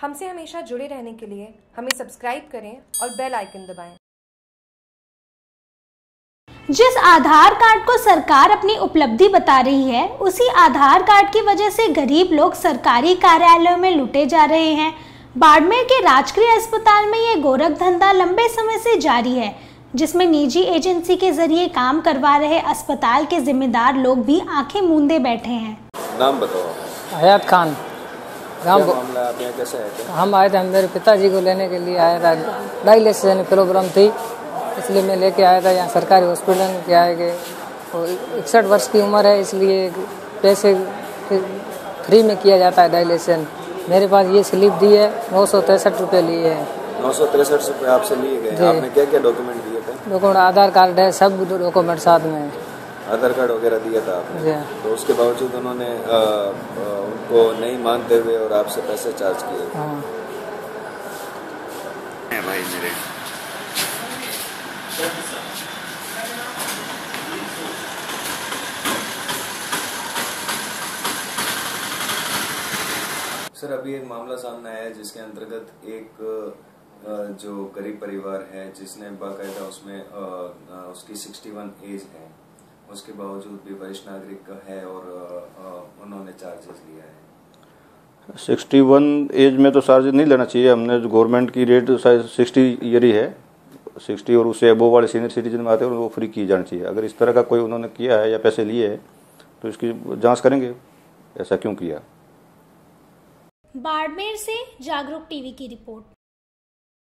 हमसे हमेशा जुड़े रहने के लिए हमें सब्सक्राइब करें और बेल आइकन दबाएँ। जिस आधार कार्ड को सरकार अपनी उपलब्धि बता रही है उसी आधार कार्ड की वजह से गरीब लोग सरकारी कार्यालयों में लुटे जा रहे हैं। बाड़मेर के राजकीय अस्पताल में ये गोरख धंधा लंबे समय से जारी है जिसमें निजी एजेंसी के ज़रिए काम करवा रहे अस्पताल के जिम्मेदार लोग भी आँखें मूंदे बैठे हैं। नाम बताओ। हयात खान। है? आए थे? हम आए थे हम मेरे पिताजी को लेने के लिए आया था। डायलिसिस प्रॉब्लम थी इसलिए मैं लेके आया था। यहाँ सरकारी हॉस्पिटल में क्या है कि इकसठ वर्ष की उम्र है इसलिए पैसे फ्री में किया जाता है डायलिसिस। मेरे पास ये स्लिप दी है नौ सौ तिरसठ रुपये लिए हैं। नौ सौ तिरसठ रुपये आपसे लिए गए। आपने क्या क्या डॉक्यूमेंट दिए थे? डॉक्यूमेंट आधार कार्ड है सब डॉक्यूमेंट साथ में। आधार कार्ड वगैरह दिया था आपने? तो उसके बावजूद उन्होंने अ, नहीं मानते हुए और आपसे पैसे चार्ज किए हाँ। भाई मेरे। सर अभी एक मामला सामने आया है जिसके अंतर्गत एक जो गरीब परिवार है जिसने बाकायदा उसमें उसकी 61 एज है। उसके बावजूद भी वरिष्ठ नागरिक है और उन्होंने चार्जेस लिया है। सिक्सटी वन एज में तो चार्ज नहीं लेना चाहिए। हमने जो गवर्नमेंट की रेट शायद सिक्सटी ईयर ही है। सिक्सटी और उससे अबो वाले सीनियर सिटीजन में आते हैं वो फ्री की जानी चाहिए। अगर इस तरह का कोई उन्होंने किया है या पैसे लिए हैं तो इसकी जाँच करेंगे। ऐसा क्यों किया? बाड़मेर से जागरूक टीवी की रिपोर्ट।